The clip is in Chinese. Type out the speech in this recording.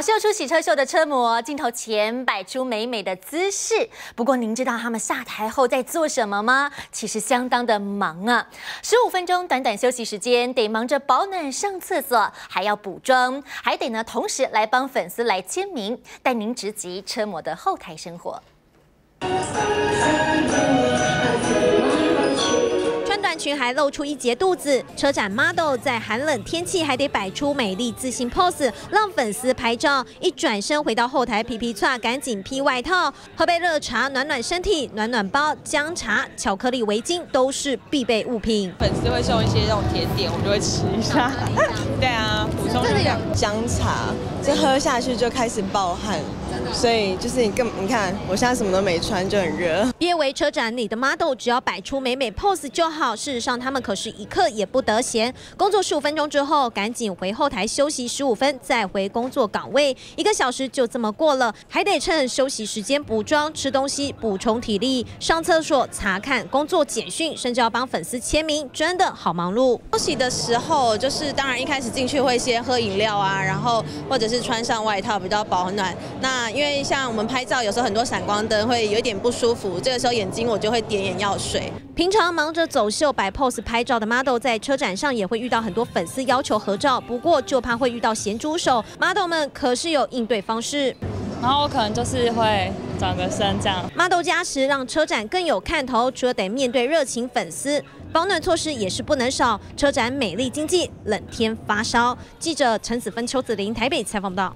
秀出洗车秀的车模，镜头前摆出美美的姿势。不过，您知道他们下台后在做什么吗？其实相当的忙啊！十五分钟短短休息时间，得忙着保暖、上厕所，还要补妆，还得呢同时来帮粉丝来签名，带您直击车模的后台生活。短裙还露出一截肚子，车展 model 在寒冷天气还得摆出美丽自信 pose，让粉丝拍照。一转身回到后台皮皮擦，赶紧披外套，喝杯热茶暖暖身体。暖暖包、姜茶、巧克力围巾都是必备物品。粉丝会送一些这种甜点，我们就会吃一下。对啊，补充热量。姜茶，这喝下去就开始暴汗。所以就是你更你看，我现在什么都没穿就很热。别为车展里的 model 只要摆出美美 pose 就好，事实上他们可是一刻也不得闲。工作十五分钟之后，赶紧回后台休息十五分，再回工作岗位。一个小时就这么过了，还得趁休息时间补妆、吃东西，补充体力，上厕所、查看工作简讯，甚至要帮粉丝签名，真的好忙碌。休息的时候，就是当然一开始进去会先喝饮料啊，然后或者是穿上外套比较保暖。那因为像我们拍照，有时候很多闪光灯会有一点不舒服，这个时候眼睛我就会点眼药水。平常忙着走秀摆 pose 拍照的 model，在车展上也会遇到很多粉丝要求合照，不过就怕会遇到咸猪手，model 们可是有应对方式。然后我可能就是会转个身这样。model 加持让车展更有看头，除了得面对热情粉丝，保暖措施也是不能少。车展美丽经济，冷天发烧。记者陈子芬、邱子玲台北采访到。